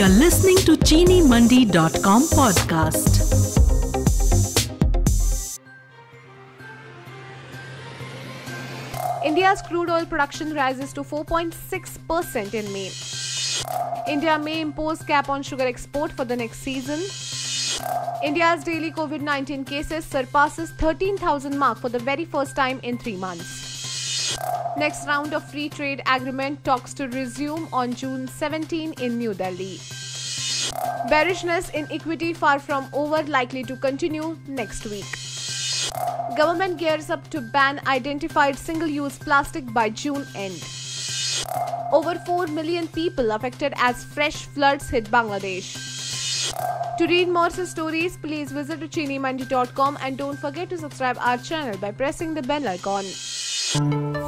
You're listening to ChiniMandi.com podcast. India's crude oil production rises to 4.6% in May. India may impose cap on sugar export for the next season. India's daily COVID-19 cases surpasses 13,000 mark for the very first time in 3 months. Next round of free trade agreement talks to resume on June 17 in New Delhi. Bearishness in equity far from over likely to continue next week. Government gears up to ban identified single-use plastic by June end. Over 4 million people affected as fresh floods hit Bangladesh. To read more such stories, please visit chinimandi.com and don't forget to subscribe our channel by pressing the bell icon.